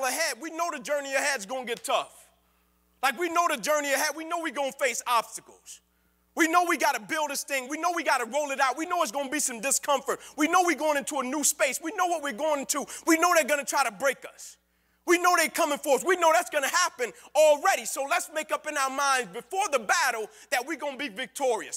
battle ahead. We know the journey ahead is gonna get tough. Like we know the journey ahead. We know we're gonna face obstacles. We know we gotta build this thing. We know we gotta roll it out. We know it's gonna be some discomfort. We know we're going into a new space. We know what we're going into. We know they're gonna try to break us. We know they're coming for us. We know that's gonna happen already. So let's make up in our minds before the battle that we're gonna be victorious.